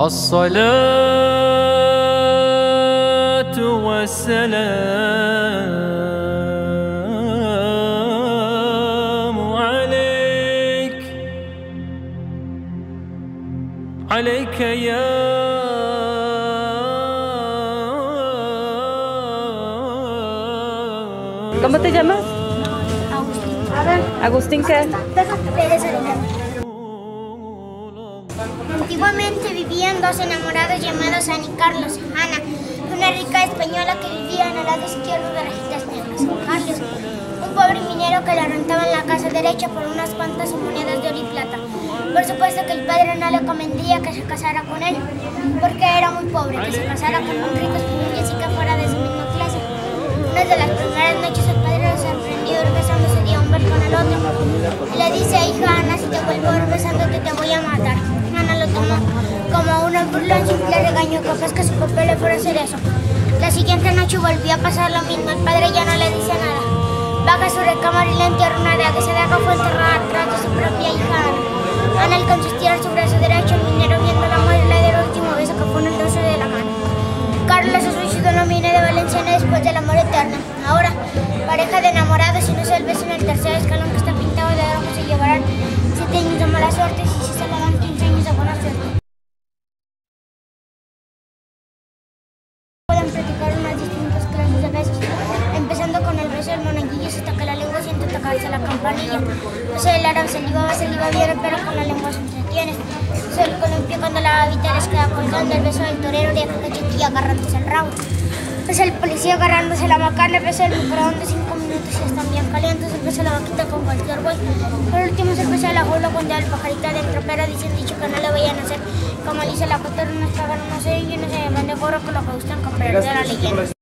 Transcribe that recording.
الصلاة والسلام عليك عليك يا ¿Cómo te llamas? Agustín, ¿qué? Antiguamente vivían dos enamorados llamados Ana y Carlos. Ana, una rica española que vivía en el lado izquierdo de Rejitas Negras. Carlos, un pobre minero que le rentaba en la casa derecha por unas cuantas monedas de oro y plata. Por supuesto que el padre no le convendría que se casara con él, porque era muy pobre, que se casara con un rico español y así que fuera de su misma clase. Una de las primeras noches el padre lo sorprendió besándose de hombre con el otro. Le dice, hija regañó capaz que su papel le fuera a hacer eso. La siguiente noche volvió a pasar lo mismo, el padre ya no le dice nada. Baja a su recámara y le entierra una daga, esa daga fue enterrada atrás la campanilla. Beso del árabe saliva, saliva bien, pero con la lengua se entretiene. Beso del columpio cuando la les queda colgando. El beso del torero de cachetilla agarrándose el rabo. Beso del policía agarrándose la macana. El beso del microondas 5 minutos y están bien calientes. El beso de la vaquita con cualquier güey. Por último es el la jaula cuando el pajarito adentro, pero dicen dicho que no le vayan a hacer como dice la foto, no pagan, no sé, y no se llaman de gorro que lo que gustan comprar de la leyenda.